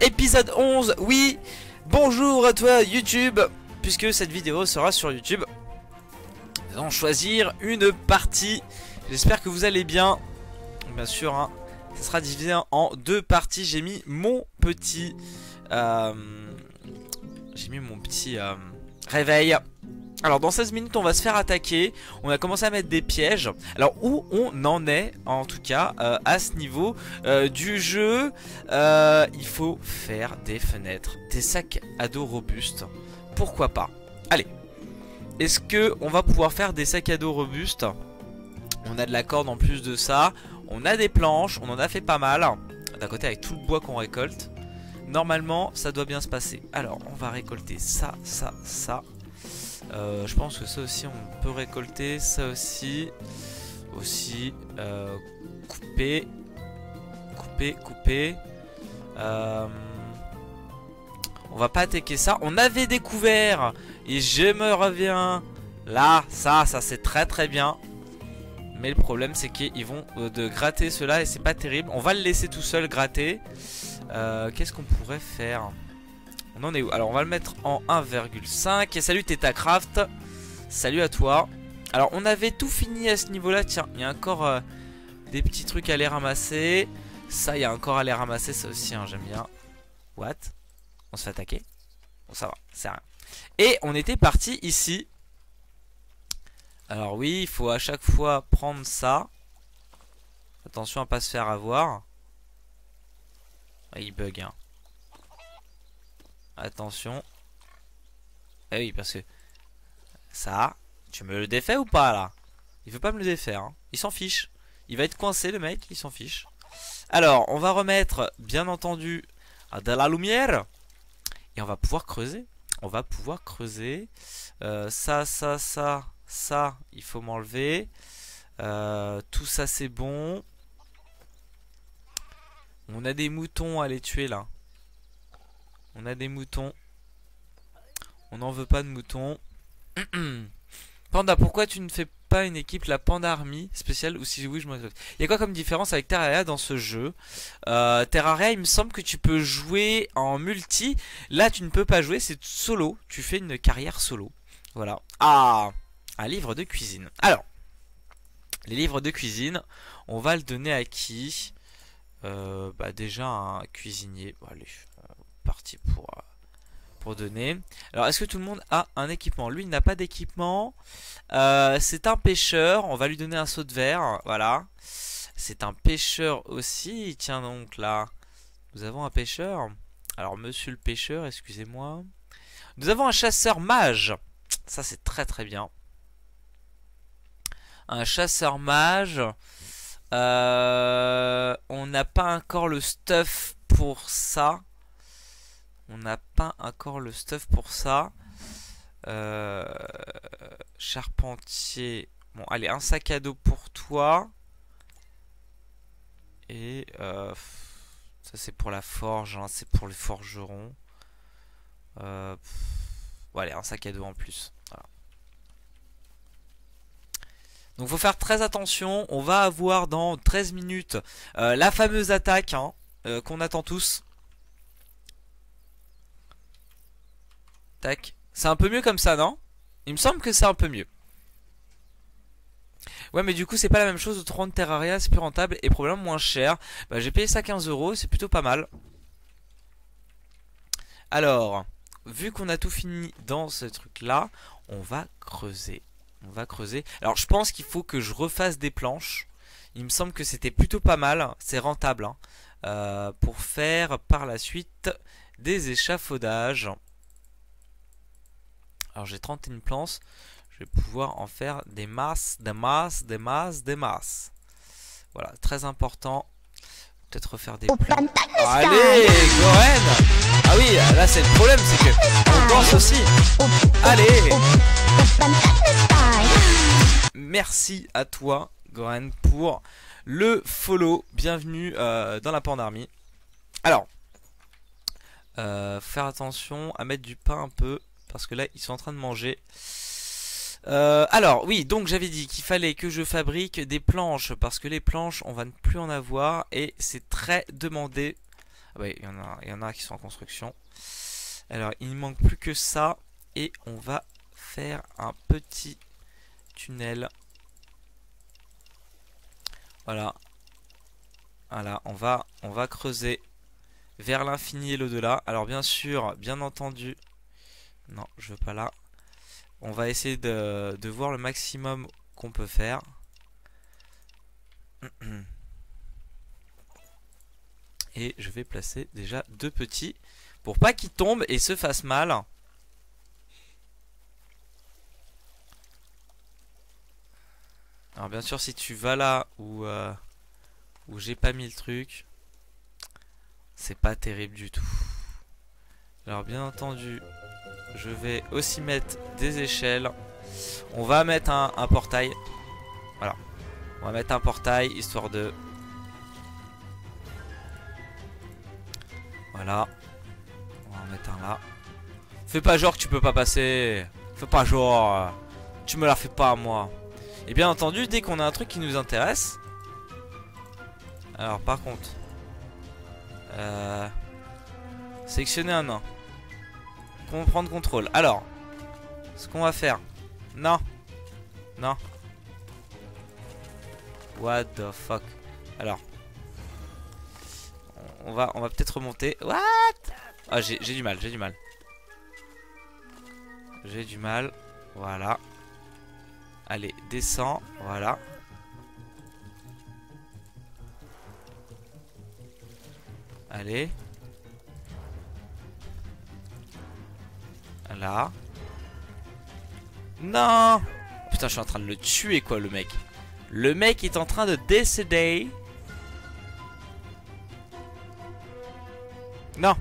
épisode 11, oui. Bonjour à toi YouTube Puisque cette vidéo sera sur YouTube. Nous allons choisir une partie. J'espère que vous allez bien. Bien sûr, hein, ça sera divisé en deux parties. J'ai mis mon petit euh, J'ai mis mon petit euh, réveil alors dans 16 minutes on va se faire attaquer. On a commencé à mettre des pièges. Alors où on en est en tout cas euh, à ce niveau euh, du jeu euh, Il faut faire des fenêtres Des sacs à dos robustes. Pourquoi pas? Allez. Est-ce que on va pouvoir faire des sacs à dos robustes? On a de la corde en plus de ça. On a des planches. On en a fait pas mal. D'un côté avec tout le bois qu'on récolte. Normalement ça doit bien se passer. Alors on va récolter ça, ça, ça je pense que ça aussi on peut récolter. Ça aussi. Aussi. Euh, couper. Couper, couper. Euh, on va pas attaquer ça. On avait découvert. Et je me reviens. Là, ça, ça c'est très très bien. Mais le problème c'est qu'ils vont de gratter cela et c'est pas terrible. On va le laisser tout seul gratter. Qu'est-ce qu'on pourrait faire? On en est où Alors on va le mettre en 1,5 Et salut TetaCraft. Salut à toi. Alors on avait tout fini à ce niveau là Tiens il y a encore euh, des petits trucs à les ramasser. Ça il y a encore à les ramasser Ça aussi hein, j'aime bien. What? On se fait attaquer? Bon ça va c'est rien. Et on était parti ici. Alors oui il faut à chaque fois prendre ça. Attention à pas se faire avoir. Ah, Il bug hein Attention. Eh oui, parce que... Ça, tu me le défais ou pas, là? Il veut pas me le défaire. Hein. Il s'en fiche. Il va être coincé, le mec. Il s'en fiche. Alors, on va remettre, bien entendu, de la lumière. Et on va pouvoir creuser. On va pouvoir creuser. Euh, ça, ça, ça, ça, il faut m'enlever. Euh, tout ça, c'est bon. On a des moutons à les tuer, là. On a des moutons. On n'en veut pas de moutons. Panda, pourquoi tu ne fais pas une équipe, la Panda Army spéciale Ou si oui, je me Il y a quoi comme différence avec Terraria dans ce jeu? Euh, Terraria, il me semble que tu peux jouer en multi. Là, tu ne peux pas jouer, c'est solo. Tu fais une carrière solo. Voilà. Ah Un livre de cuisine. Alors, les livres de cuisine, on va le donner à qui? Euh, Bah déjà un cuisinier. Euh, pour donner. Alors, est-ce que tout le monde a un équipement? Lui, il n'a pas d'équipement. Euh, c'est un pêcheur. On va lui donner un saut de verre. Voilà. C'est un pêcheur aussi. Tiens donc là. Nous avons un pêcheur. Alors, monsieur le pêcheur, excusez-moi. Nous avons un chasseur mage. Ça, c'est très très bien. Un chasseur mage. Euh, on n'a pas encore le stuff pour ça. On n'a pas encore le stuff pour ça. Euh, charpentier. Bon, allez, un sac à dos pour toi. Et euh, ça c'est pour la forge, hein, c'est pour les forgerons. Euh, bon, allez, un sac à dos en plus. Voilà. Donc faut faire très attention. On va avoir dans 13 minutes la fameuse attaque hein, qu'on attend tous. C'est un peu mieux comme ça, non? Il me semble que c'est un peu mieux. Ouais, mais du coup, c'est pas la même chose. de rendre Terraria, c'est plus rentable et probablement moins cher. Bah, j'ai payé ça 15 euros, c'est plutôt pas mal. Alors, vu qu'on a tout fini dans ce truc-là, on va creuser. On va creuser. Alors, je pense qu'il faut que je refasse des planches. Il me semble que c'était plutôt pas mal. C'est rentable. Hein. Euh, pour faire par la suite des échafaudages. Alors j'ai 31 planches. Je vais pouvoir en faire des masses, des masses, des masses, des masses. Voilà, très important. Peut-être refaire des plans. Allez, Goren Ah oui, là c'est le problème, c'est que on danse aussi. Allez Merci à toi, Goren, pour le follow. Bienvenue euh, dans la Panda Army. Alors, euh, faire attention à mettre du pain un peu parce que là ils sont en train de manger. Euh, alors oui donc j'avais dit qu'il fallait que je fabrique des planches parce que les planches on va ne plus en avoir et c'est très demandé Ah il y, en a, y en a qui sont en construction. Alors, il ne manque plus que ça. Et on va faire un petit tunnel. Voilà. Voilà, on va, on va creuser vers l'infini et l'au-delà. Alors bien sûr, bien entendu, non, je veux pas là. On va essayer de, voir le maximum qu'on peut faire. Et je vais placer déjà deux petits pour pas qu'ils tombent et se fassent mal. Alors bien sûr si tu vas là où, euh, où j'ai pas mis le truc, c'est pas terrible du tout. Alors bien entendu, je vais aussi mettre des échelles. On va mettre un, portail. Voilà. On va mettre un portail histoire de... Voilà. On va en mettre un là. Fais pas genre que tu peux pas passer. Fais pas genre. Tu me la fais pas moi. Et bien entendu, dès qu'on a un truc qui nous intéresse. Alors par contre. Euh, un nain. Prendre contrôle. Alors. Ce qu'on va faire. Non. Non. What the fuck. Alors. On va, on va peut-être remonter. What? Ah, j'ai du mal, j'ai du mal. J'ai du mal. Voilà. Allez, descends. Voilà. Allez. Non Putain, je suis en train de le tuer, quoi, le mec. Le mec est en train de décéder. Non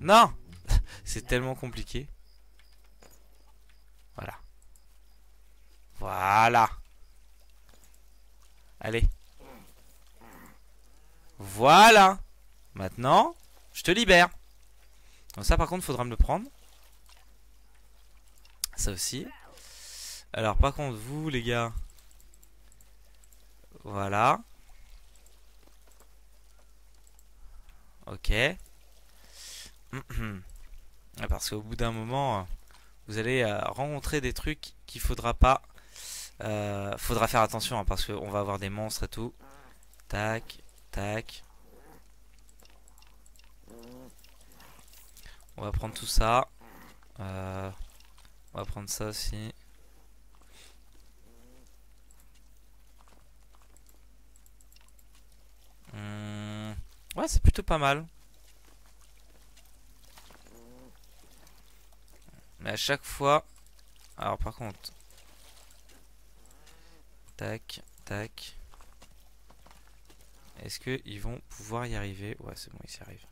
Non C'est tellement compliqué. Voilà. Voilà. Allez. Voilà. Maintenant, je te libère. Donc ça par contre, faudra me le prendre. Ça aussi. Alors par contre, vous les gars. Voilà. Ok. Parce qu'au bout d'un moment, vous allez euh, rencontrer des trucs qu'il faudra pas... Euh, faudra faire attention hein, parce qu'on va avoir des monstres et tout. Tac, tac. On va prendre tout ça. Euh, on va prendre ça aussi. Hmm, ouais, c'est plutôt pas mal. Mais à chaque fois... Alors par contre... Tac, tac. Est-ce qu'ils vont pouvoir y arriver? Ouais, c'est bon, ils y arrivent.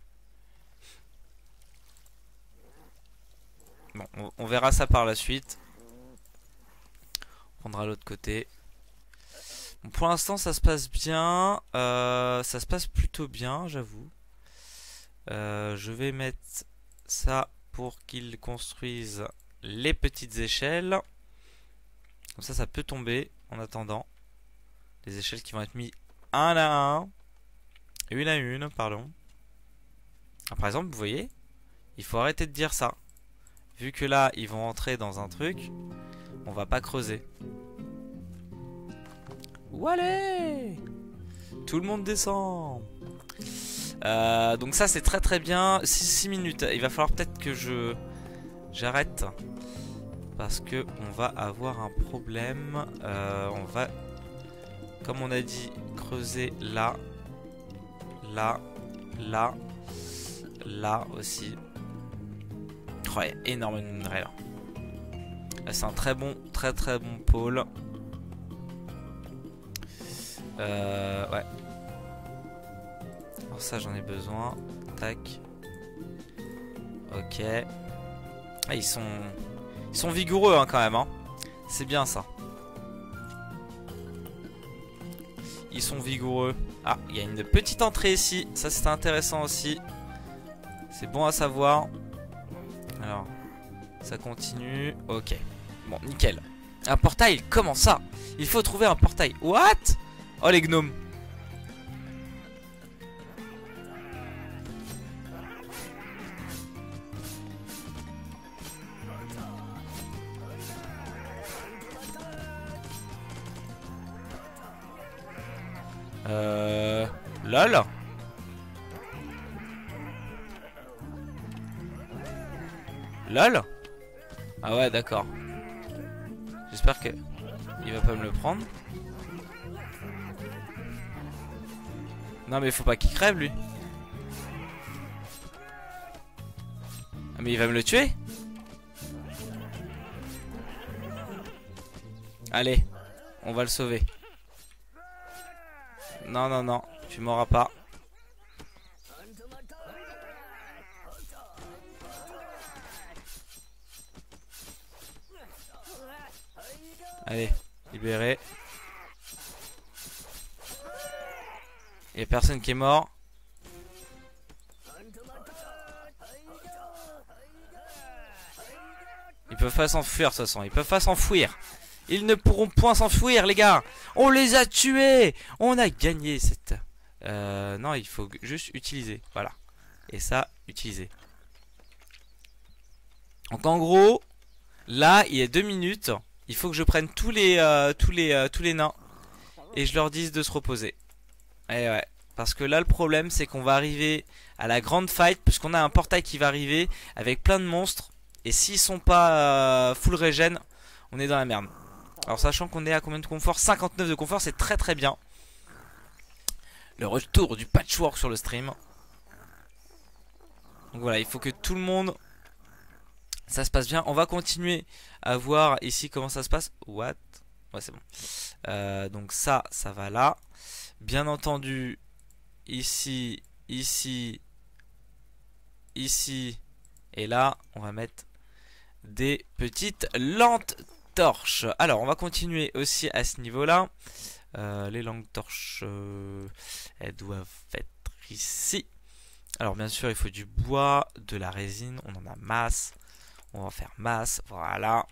On, verra ça par la suite. On prendra l'autre côté. pour l'instant, ça se passe bien. Euh, ça se passe plutôt bien, j'avoue. Euh, je vais mettre ça pour qu'ils construisent les petites échelles. Comme ça, ça peut tomber en attendant. Les échelles qui vont être mises un à un. Une à une, pardon. Ah, par exemple, vous voyez, il faut arrêter de dire ça. Vu que là, ils vont entrer dans un truc, on va pas creuser. Allez Tout le monde descend euh, Donc ça, c'est très très bien. 6 minutes. Il va falloir peut-être que je j'arrête. Parce que on va avoir un problème. Euh, on va, comme on a dit, creuser là. Là. Là. Là aussi. Oh, il y là. c'est un très bon, très très bon pôle. Euh, ouais. Alors ça j'en ai besoin. Tac. Ok. Ah, ils sont, ils sont vigoureux hein, quand même. Hein. C'est bien ça. Ils sont vigoureux. Ah, il y a une petite entrée ici. Ça c'est intéressant aussi. C'est bon à savoir. Ça continue. Ok. Bon, nickel. Un portail, comment ça? Il faut trouver un portail. What? Oh les gnomes. Euh, LOL LOL ah ouais d'accord. J'espère que il va pas me le prendre. Non mais faut pas qu'il crève lui. Ah mais il va me le tuer. Allez On va le sauver. Non non non Tu m'auras pas Allez, libéré. Il a personne qui est mort. Ils peuvent pas s'enfuir de toute façon, ils peuvent pas s'enfuir. Ils ne pourront point s'enfuir les gars. On les a tués. On a gagné cette... Euh, non, il faut juste utiliser. Voilà. Et ça, utiliser. Donc en gros, là, il y a deux minutes. Il faut que je prenne tous les, euh, tous les, euh, tous les nains et je leur dise de se reposer. Et eh ouais. Parce que là, le problème, c'est qu'on va arriver à la grande fight, puisqu'on a un portail qui va arriver avec plein de monstres. Et s'ils sont pas euh, full regen, on est dans la merde. Alors, sachant qu'on est à combien de confort? 59 de confort, c'est très très bien. Le retour du patchwork sur le stream. Donc voilà, il faut que tout le monde ça se passe bien. On va continuer à voir ici comment ça se passe. What? Ouais, c'est bon. Euh, donc ça, ça va là. Bien entendu, ici, ici, ici et là, on va mettre des petites lampes torches. Alors, on va continuer aussi à ce niveau-là. Euh, les lampes torches, euh, elles doivent être ici. Alors, bien sûr, il faut du bois, de la résine, on en a masse. On va faire masse, voilà.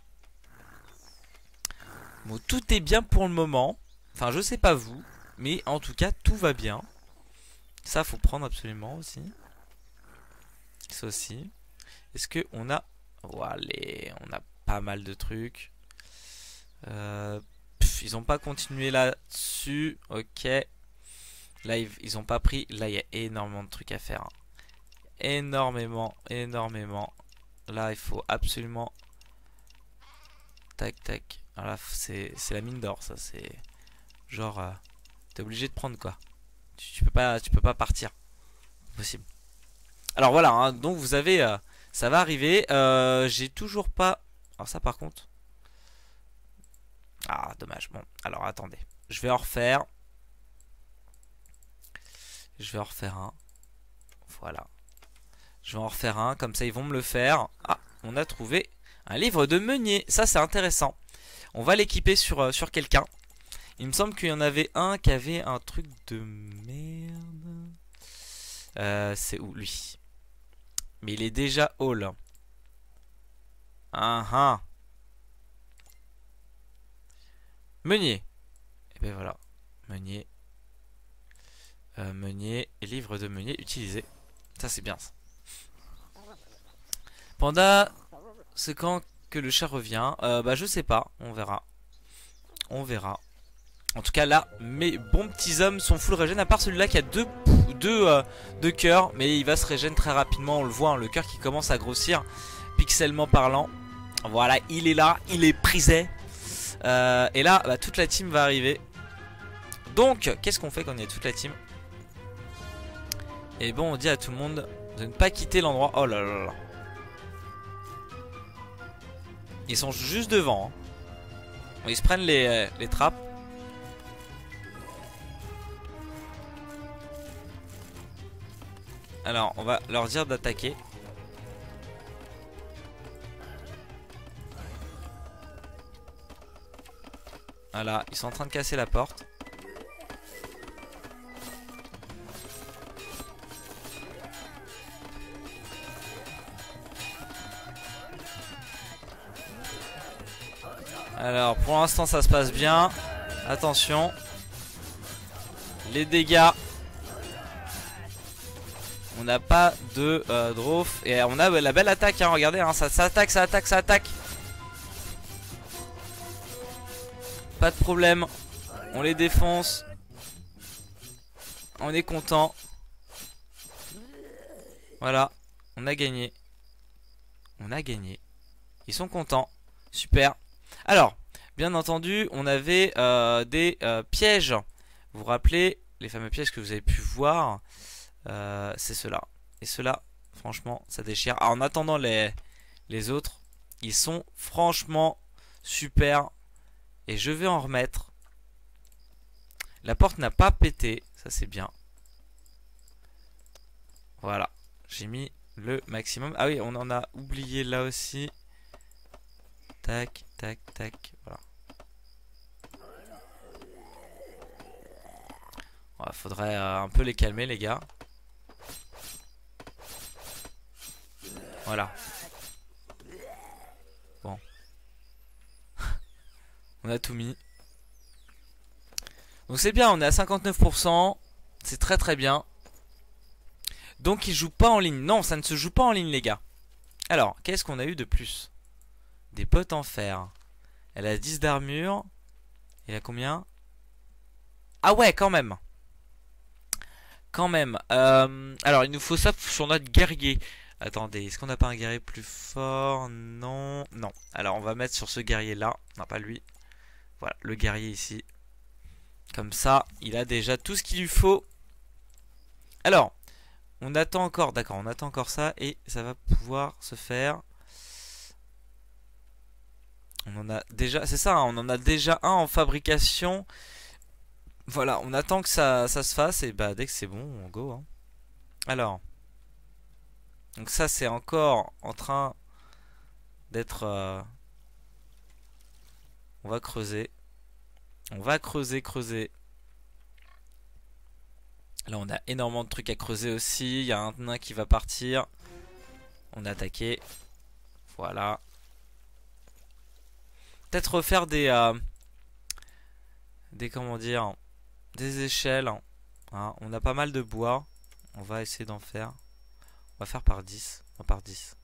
Bon, tout est bien pour le moment. Enfin, je sais pas vous, mais en tout cas, tout va bien. Ça, faut prendre absolument aussi. Ça aussi. Est-ce que on a... Voilà, on a pas mal de trucs. Euh, ils ont pas continué là-dessus. Ok. Là, ils, ont pas pris. Là, il y a énormément de trucs à faire. Hein. Énormément, énormément. Là, il faut absolument... Tac, tac. Voilà, c'est la mine d'or, ça. C'est genre... Euh, t'es obligé de prendre quoi. Tu, peux pas, tu peux pas partir. Possible. Alors voilà, hein, donc vous avez... Euh, ça va arriver. Euh, j'ai toujours pas... Alors ça, par contre... Ah, dommage. Bon, alors attendez. Je vais en refaire. Je vais en refaire un. Voilà. Je vais en refaire un, comme ça ils vont me le faire. Ah, on a trouvé un livre de meunier. Ça, c'est intéressant. On va l'équiper sur, euh, quelqu'un. Il me semble qu'il y en avait un qui avait un truc de merde. Euh, c'est où, lui? Mais il est déjà haut, Ah ah. Meunier. Et eh ben voilà. Meunier. Euh, meunier. Livre de meunier utilisé. Ça, c'est bien, ça. Panda, c'est quand que le chat revient euh, Bah je sais pas, on verra. On verra. En tout cas là, mes bons petits hommes sont full régène, à part celui-là qui a deux, deux, euh, deux cœurs, mais il va se régénérer très rapidement, on le voit, hein, le cœur qui commence à grossir, pixellement parlant. Voilà, il est là, il est prisé. Euh, et là, bah, toute la team va arriver. Donc, qu'est-ce qu'on fait quand il y a toute la team? Et bon, on dit à tout le monde de ne pas quitter l'endroit. Oh là là là. Ils sont juste devant. Hein. Ils se prennent les, euh, les trappes. Alors, on va leur dire d'attaquer. Voilà, ils sont en train de casser la porte. Alors pour l'instant ça se passe bien Attention Les dégâts On n'a pas de euh, Et on a la belle attaque hein, Regardez hein, ça, ça attaque, ça attaque, ça attaque Pas de problème On les défonce On est content. Voilà. On a gagné. On a gagné. Ils sont contents. Super. Alors, bien entendu, on avait euh, des euh, pièges. Vous vous rappelez, les fameux pièges que vous avez pu voir, euh, c'est ceux-là. Et ceux-là, franchement, ça déchire. Ah, en attendant les, les autres, ils sont franchement super. Et je vais en remettre. La porte n'a pas pété, ça c'est bien. Voilà, j'ai mis le maximum. Ah oui, on en a oublié là aussi. Tac, tac, tac, voilà. Il faudrait euh, un peu les calmer les gars. Voilà. Bon. on a tout mis. Donc c'est bien, on est à 59%. C'est très très bien. Donc il joue pas en ligne. Non, ça ne se joue pas en ligne les gars. Alors, qu'est-ce qu'on a eu de plus? Des potes en fer. Elle a 10 d'armure. Il a combien? Ah ouais, quand même. Quand même. Euh, alors, il nous faut ça sur notre guerrier. Attendez, est-ce qu'on n'a pas un guerrier plus fort? Non. Non. Alors, on va mettre sur ce guerrier-là. Non, pas lui. Voilà, le guerrier ici. Comme ça, il a déjà tout ce qu'il lui faut. Alors, on attend encore, d'accord, on attend encore ça et ça va pouvoir se faire. On en a déjà, c'est ça, hein, on en a déjà un en fabrication. Voilà, on attend que ça, se fasse et bah dès que c'est bon, on go. Hein. Alors, donc ça c'est encore en train d'être... Euh, on va creuser. On va creuser, creuser. Là, on a énormément de trucs à creuser aussi. Il y a un nain qui va partir. On a attaqué. Voilà. Peut-être refaire des... Euh, des, comment dire... Des échelles. Hein. On a pas mal de bois. On va essayer d'en faire. On va faire par 10. par 10.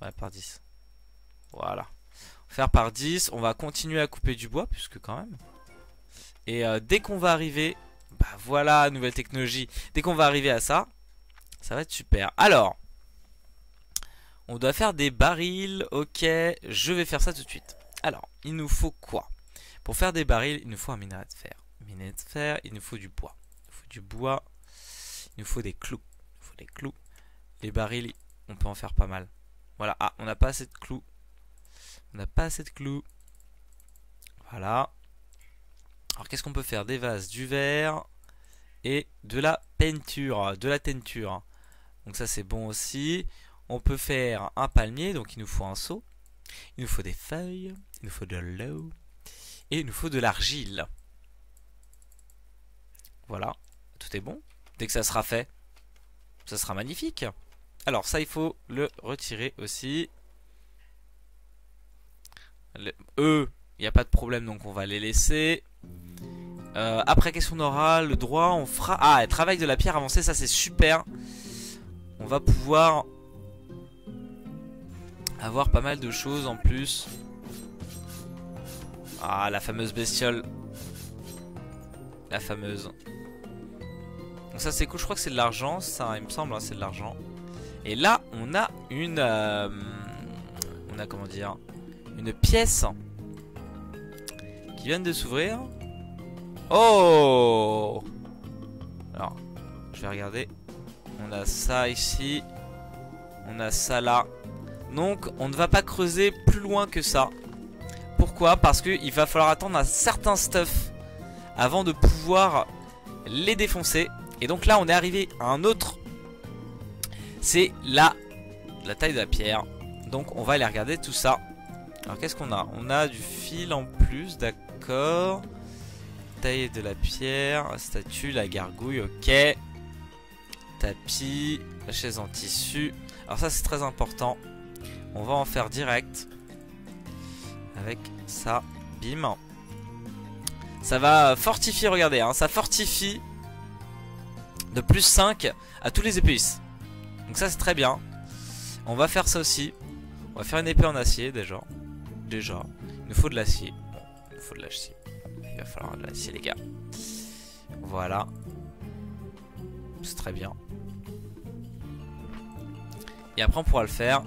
Ouais, par 10. Voilà faire par 10. On va continuer à couper du bois, puisque quand même. Et euh, dès qu'on va arriver, bah voilà, nouvelle technologie. Dès qu'on va arriver à ça, ça va être super. Alors, on doit faire des barils. Ok, je vais faire ça tout de suite. Alors, il nous faut quoi? Pour faire des barils, il nous faut un minerai de fer. Minerai de fer, il nous faut du bois. Il nous faut du bois. Il nous faut des clous. Il nous faut des clous. Les barils, on peut en faire pas mal. Voilà, ah, on n'a pas assez de clous. On n'a pas assez de clous. Voilà. Alors qu'est-ce qu'on peut faire? Des vases, du verre et de la peinture, de la teinture. Donc ça c'est bon aussi. On peut faire un palmier, donc il nous faut un seau. Il nous faut des feuilles, il nous faut de l'eau et il nous faut de l'argile. Voilà, tout est bon. Dès que ça sera fait, ça sera magnifique. Alors ça il faut le retirer aussi eux, il n'y a pas de problème, donc on va les laisser. Euh, après, qu'est-ce qu'on aura? Le droit, on fera... Ah, travail de la pierre avancée, ça c'est super. On va pouvoir avoir pas mal de choses en plus. Ah, la fameuse bestiole. La fameuse. Donc ça c'est cool, je crois que c'est de l'argent, ça il me semble, hein, c'est de l'argent. Et là, on a une... Euh, on a comment dire une pièce qui vient de s'ouvrir. Oh Alors, je vais regarder. On a ça ici. On a ça là. Donc, on ne va pas creuser plus loin que ça. Pourquoi Parce qu'il va falloir attendre un certain stuff avant de pouvoir les défoncer. Et donc là, on est arrivé à un autre. C'est la, la taille de la pierre. Donc, on va aller regarder tout ça. Alors qu'est-ce qu'on a On a du fil en plus, d'accord. Taille de la pierre, statue, la gargouille, ok. Tapis, la chaise en tissu. Alors ça c'est très important. On va en faire direct. Avec ça, bim. Ça va fortifier, regardez, hein, ça fortifie de plus 5 à tous les épices. Donc ça c'est très bien. On va faire ça aussi. On va faire une épée en acier déjà déjà. Il nous faut de l'acier. il nous faut de l'acier. Il va falloir de l'acier, les gars. Voilà. C'est très bien. Et après on pourra le faire.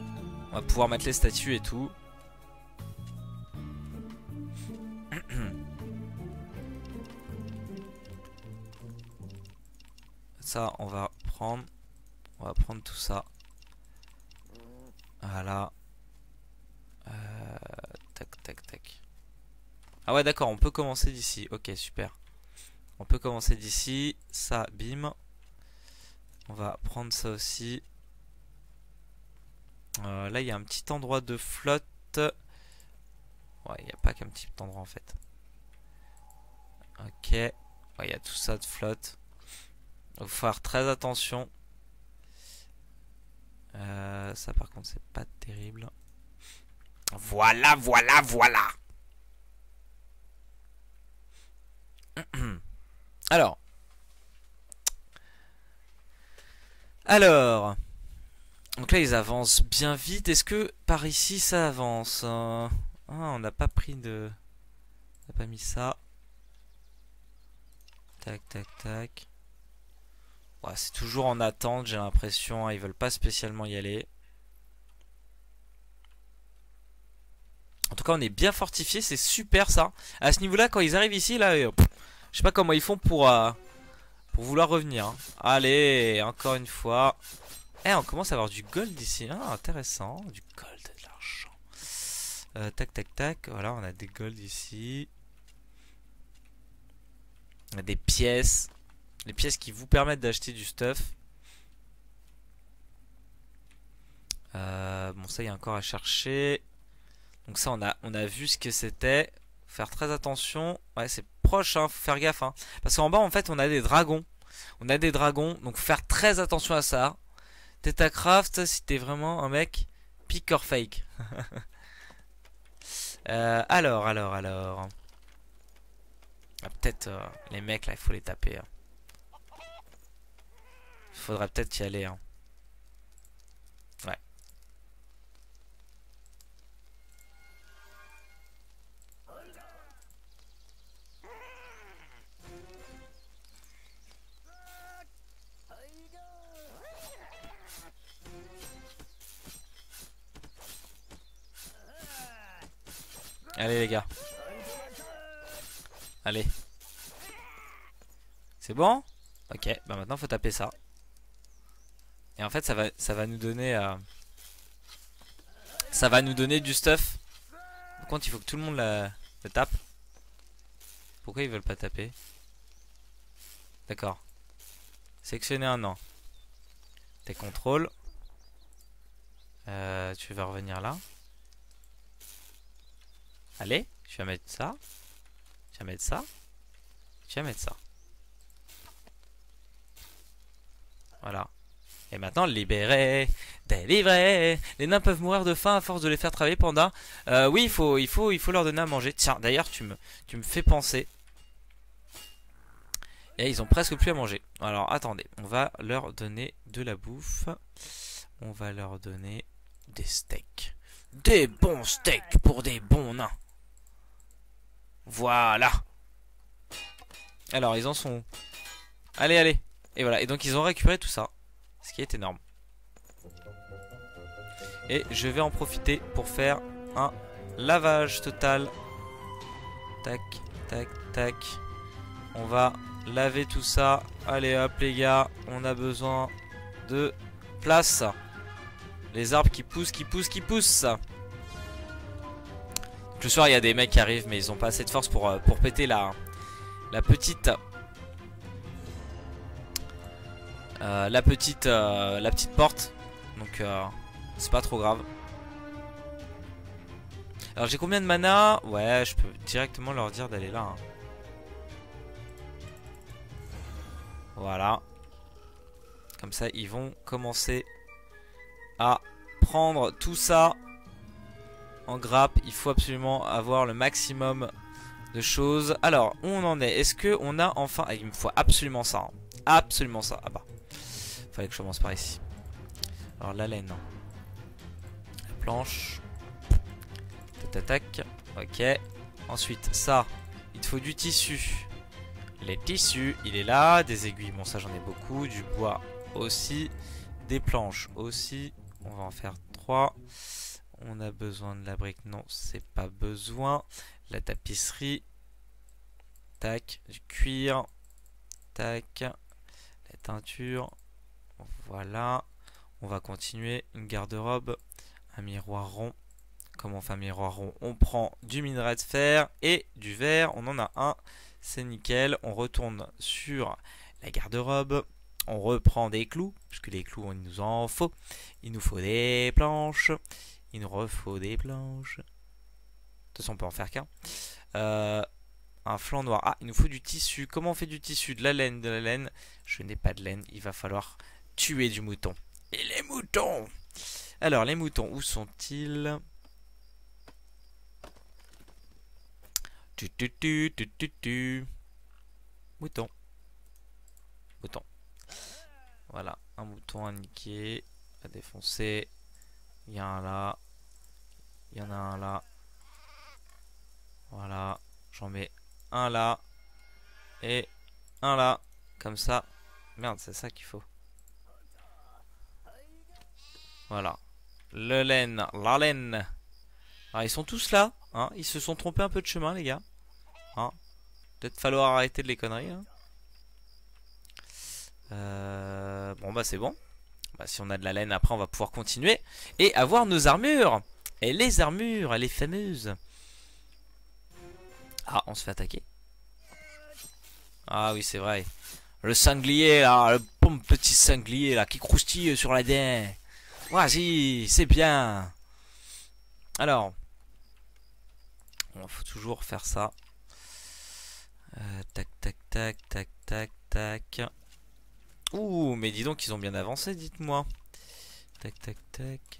On va pouvoir mettre les statues et tout. On va prendre. On va prendre tout ça. Voilà. Euh, tac tac tac. Ah ouais d'accord on peut commencer d'ici. Ok super. On peut commencer d'ici. Ça bim. On va prendre ça aussi. Euh, là, il y a un petit endroit de flotte. Ouais, il n'y a pas qu'un petit endroit en fait. Ok. Il y a tout ça de flotte. Faut faire très attention. Euh, ça par contre c'est pas terrible. Voilà, voilà, voilà. Alors. Alors. Donc là, ils avancent bien vite. Est-ce que par ici, ça avance hein? Ah, on n'a pas pris de... On n'a pas mis ça. Tac, tac, tac. C'est toujours en attente, j'ai l'impression. Hein. Ils veulent pas spécialement y aller. En tout cas, on est bien fortifié, c'est super ça. À ce niveau-là, quand ils arrivent ici, là, euh, je sais pas comment ils font pour, euh, pour vouloir revenir. Hein. Allez, encore une fois. Eh, on commence à avoir du gold ici. Ah, intéressant. Du gold, de l'argent. Euh, tac, tac, tac. Voilà, on a des gold ici. On a des pièces. Les pièces qui vous permettent d'acheter du stuff. Euh, bon, ça, il y a encore à chercher. Donc ça, on a, vu ce que c'était. Faire très attention. Ouais, c'est proche, hein. Faut faire gaffe, hein. Parce qu'en bas, en fait, on a des dragons. On a des dragons. Donc, faire très attention à ça. Tetacraft, si t'es vraiment un mec pick or fake. Euh, alors, alors, alors. Ah, peut-être euh, les mecs là, il faut les taper. Hein. Faudrait peut-être y aller. Hein. Allez les gars. Allez. C'est bon? Ok, bah maintenant faut taper ça. Et en fait ça va, ça va nous donner... Euh, ça va nous donner du stuff. Par contre il faut que tout le monde la, tape. Pourquoi ils veulent pas taper? D'accord. Sélectionner un an. Tes contrôles. Euh, tu vas revenir là. Allez, je vais mettre ça. Je vais mettre ça. Je vais mettre ça. Voilà. Et maintenant, libérer, délivrer. Les nains peuvent mourir de faim à force de les faire travailler pendant. Euh, oui, il faut, il, faut, il faut leur donner à manger. Tiens, d'ailleurs, tu me, tu me fais penser. Et ils ont presque plus à manger. Alors, attendez. On va leur donner de la bouffe. On va leur donner des steaks. Des bons steaks pour des bons nains. Voilà. Alors, ils en sont... Allez, allez. Et voilà. Et donc, ils ont récupéré tout ça. Ce qui est énorme. Et je vais en profiter pour faire un lavage total. Tac, tac, tac. On va laver tout ça. Allez hop les gars, on a besoin de place. Les arbres qui poussent, qui poussent, qui poussent. Le soir, il y a des mecs qui arrivent, mais ils ont pas assez de force pour, euh, pour péter la, la petite... Euh, la petite euh, la petite porte donc c'est pas trop grave alors j'ai combien de mana? Ouais je peux directement leur dire d'aller là hein. voilà comme ça ils vont commencer à prendre tout ça en grappe. Il faut absolument avoir le maximum de choses. Alors, où on en est? Est-ce que on a enfin... Ah, il me faut absolument ça. Hein. Absolument ça. Ah bah. Fallait que je commence par ici. Alors, la laine. La planche. Tac, Ok. Ensuite, ça. Il te faut du tissu. Les tissus, il est là. Des aiguilles, bon ça j'en ai beaucoup. Du bois aussi. Des planches aussi. On va en faire 3. On a besoin de la brique. Non, c'est pas besoin. La tapisserie. Tac. Du cuir. Tac. La teinture. Voilà. On va continuer. Une garde-robe. Un miroir rond. Comment on fait un miroir rond? On prend du minerai de fer et du verre. On en a un. C'est nickel. On retourne sur la garde-robe. On reprend des clous. Puisque les clous, il nous en faut. Il nous faut des planches. Il nous refaut des planches. De toute façon, on peut en faire qu'un. Euh, un flanc noir. Ah, il nous faut du tissu. Comment on fait du tissu? De la laine, de la laine. Je n'ai pas de laine. Il va falloir tuer du mouton. Et les moutons Alors, les moutons, où sont-ils? Tu, tu, tu, tu, tu, tu. Mouton. Mouton. Voilà, un mouton à niquer, à défoncer. Il y a un là. Il y en a un là. Voilà, j'en mets un là. Et un là. Comme ça. Merde, c'est ça qu'il faut. Voilà. Le laine, la laine. Ah, ils sont tous là. Hein. Ils se sont trompés un peu de chemin, les gars. Hein. Peut-être falloir arrêter de les conneries. Hein. Euh, bon, bah c'est bon. Bah, si on a de la laine, après, on va pouvoir continuer. Et avoir nos armures. Et les armures, elle est fameuse. Ah, on se fait attaquer. Ah oui, c'est vrai. Le sanglier, là, le petit sanglier, là, qui croustille sur la dent. Vas-y, c'est bien. Alors, il faut toujours faire ça. Euh, tac, tac, tac, tac, tac, tac. Ouh, mais dis donc, ils ont bien avancé, dites-moi. Tac, tac, tac.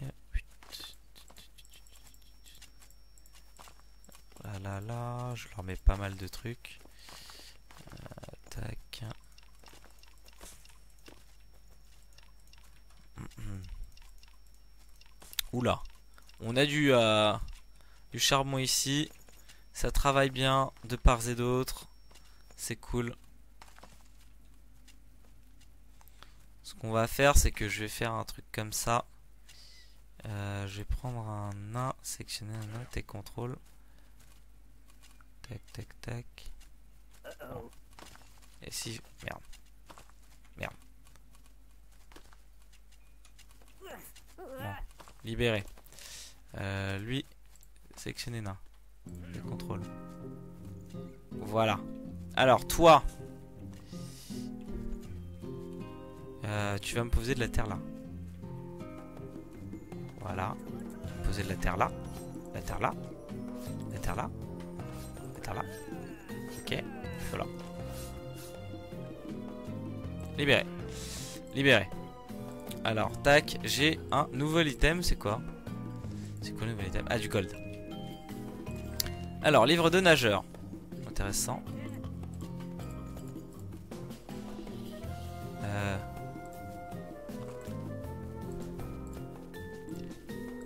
Là, là, là, je leur mets pas mal de trucs. Euh, tac. Oula. On a du, euh, du charbon ici. Ça travaille bien de part et d'autre. C'est cool. Ce qu'on va faire, c'est que je vais faire un truc comme ça. Euh, je vais prendre un nain, sectionner un nain, et contrôle. Tac, tac, tac. Et si... Merde. Merde. Libéré. Euh, lui, sélectionner nain. Le contrôle. Voilà. Alors, toi. Euh, tu vas me poser de la terre là. Voilà. Poser de la terre là. La terre là. La terre là. La terre là. Ok. Voilà. Libéré. Libéré. Alors, tac, j'ai un nouvel item, c'est quoi? C'est quoi le nouvel item? Ah, du gold. Alors, livre de nageur. Intéressant. Euh...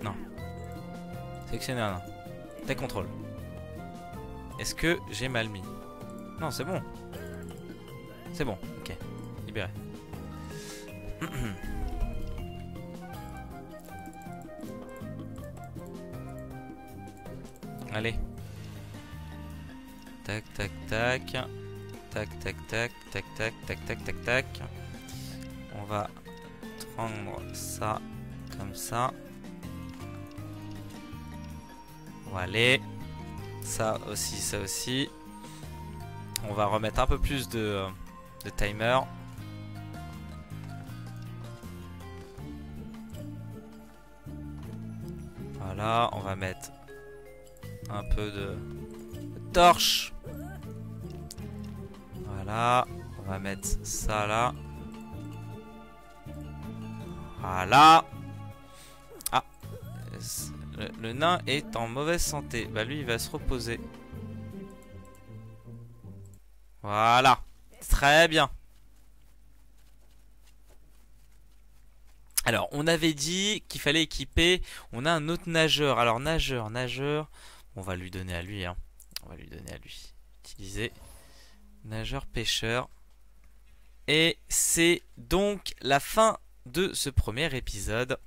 Non. Sélectionner un. Tes contrôle. Est-ce que j'ai mal mis? Non, c'est bon. C'est bon, ok. Libéré. Allez. Tac, tac, tac. Tac, tac, tac, tac, tac, tac, tac, tac, tac. On va prendre ça comme ça. Voilà. Ça aussi, ça aussi. On va remettre un peu plus de, de timer. Voilà, on va mettre un peu de, torche. Voilà, on va mettre ça là. Voilà. Ah, le, nain est en mauvaise santé. Bah lui, il va se reposer. Voilà. Très bien. Alors, on avait dit qu'il fallait équiper. On a un autre nageur. Alors, nageur, nageur. On va lui donner à lui. Hein. On va lui donner à lui. Utiliser. Nageur pêcheur. Et c'est donc la fin de ce premier épisode.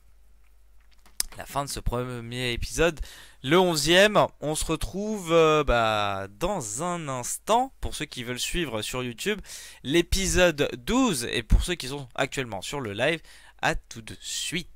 La fin de ce premier épisode. Le onzième, on se retrouve euh, bah, dans un instant, pour ceux qui veulent suivre sur YouTube, l'épisode 12, et pour ceux qui sont actuellement sur le live, à tout de suite.